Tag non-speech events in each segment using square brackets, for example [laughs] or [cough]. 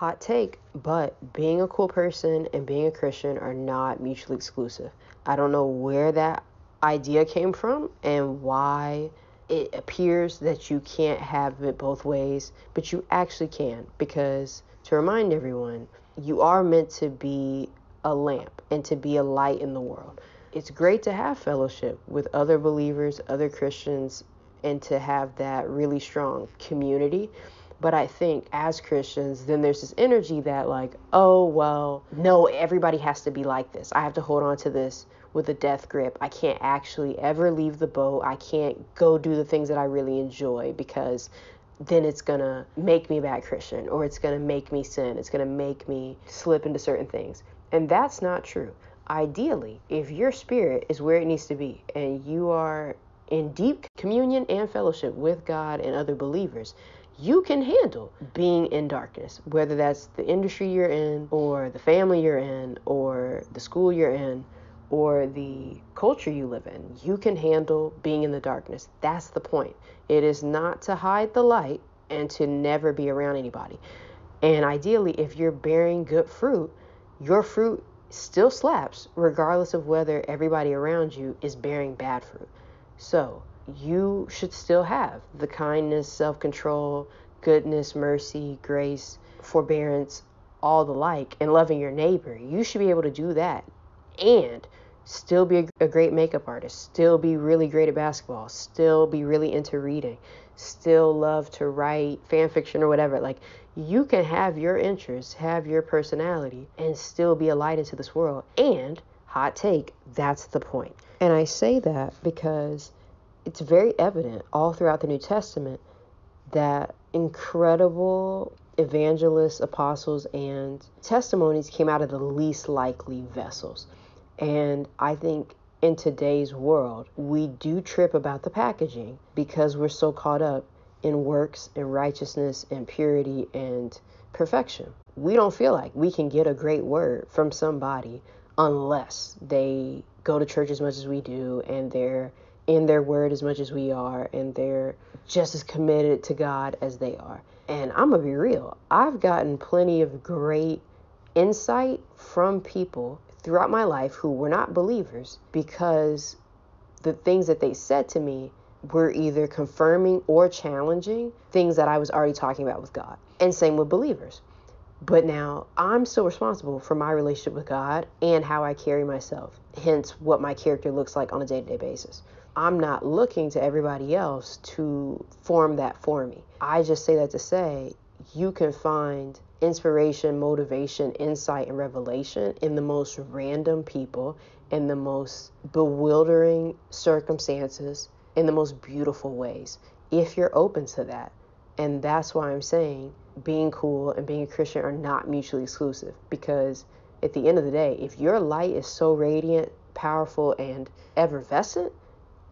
Hot take, but being a cool person and being a Christian are not mutually exclusive. I don't know where that idea came from and why it appears that you can't have it both ways, but you actually can because to remind everyone, you are meant to be a lamp and to be a light in the world. It's great to have fellowship with other believers, other Christians, and to have that really strong community. But I think as Christians, then there's this energy that, like, oh, well, no, everybody has to be like this. I have to hold on to this with a death grip. I can't actually ever leave the boat. I can't go do the things that I really enjoy because then it's going to make me a bad Christian or it's going to make me sin. It's going to make me slip into certain things. And that's not true. Ideally, if your spirit is where it needs to be and you are in deep communion and fellowship with God and other believers, you can handle being in darkness, whether that's the industry you're in, or the family you're in, or the school you're in, or the culture you live in. You can handle being in the darkness. That's the point. It is not to hide the light and to never be around anybody. And ideally, if you're bearing good fruit, your fruit still slaps regardless of whether everybody around you is bearing bad fruit. So, you should still have the kindness, self control, goodness, mercy, grace, forbearance, all the like, and loving your neighbor. You should be able to do that and still be a, great makeup artist, still be really great at basketball, still be really into reading, still love to write fan fiction or whatever. Like, you can have your interests, have your personality, and still be a light into this world. And, hot take, that's the point. And I say that because it's very evident all throughout the New Testament that incredible evangelists, apostles, and testimonies came out of the least likely vessels. And I think in today's world, we do trip about the packaging because we're so caught up in works and righteousness and purity and perfection. We don't feel like we can get a great word from somebody unless they go to church as much as we do and they're in their word as much as we are and they're just as committed to God as they are. And I'm going to be real. I've gotten plenty of great insight from people throughout my life who were not believers because the things that they said to me were either confirming or challenging things that I was already talking about with God. And same with believers. But now I'm still responsible for my relationship with God and how I carry myself, hence what my character looks like on a day to day basis. I'm not looking to everybody else to form that for me. I just say that to say you can find inspiration, motivation, insight, and revelation in the most random people, in the most bewildering circumstances, in the most beautiful ways, if you're open to that. And that's why I'm saying being cool and being a Christian are not mutually exclusive because at the end of the day, if your light is so radiant, powerful, and effervescent,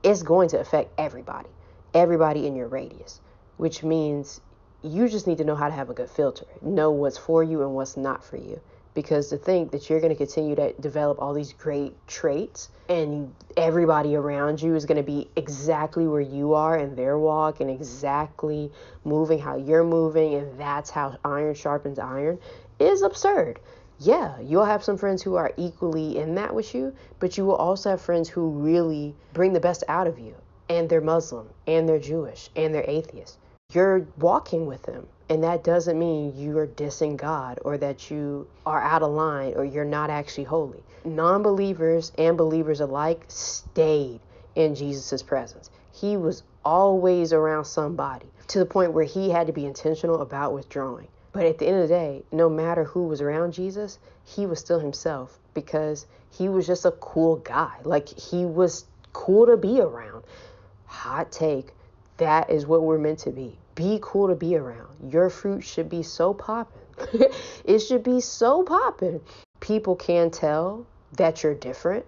it's going to affect everybody, everybody in your radius, which means you just need to know how to have a good filter, know what's for you and what's not for you. Because to think that you're going to continue to develop all these great traits and everybody around you is going to be exactly where you are in their walk and exactly moving how you're moving, and that's how iron sharpens iron is absurd. Yeah, you'll have some friends who are equally in that with you, but you will also have friends who really bring the best out of you. And they're Muslim, and they're Jewish, and they're atheist you're walking with him. And that doesn't mean you are dissing God or that you are out of line or you're not actually holy. Non believers and believers alike stayed in Jesus' presence. He was always around somebody to the point where he had to be intentional about withdrawing. But at the end of the day, no matter who was around Jesus, he was still himself because he was just a cool guy. Like he was cool to be around. Hot take that is what we're meant to be. Be cool to be around. Your fruit should be so popping. [laughs] it should be so popping. People can tell that you're different,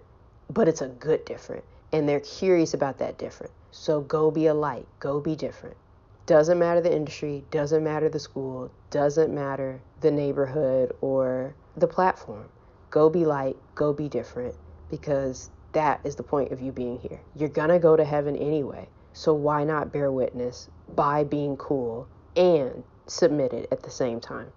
but it's a good different. And they're curious about that different. So go be a light. Go be different. Doesn't matter the industry, doesn't matter the school, doesn't matter the neighborhood or the platform. Go be light, go be different because that is the point of you being here. You're gonna go to heaven anyway. So why not bear witness by being cool and submitted at the same time?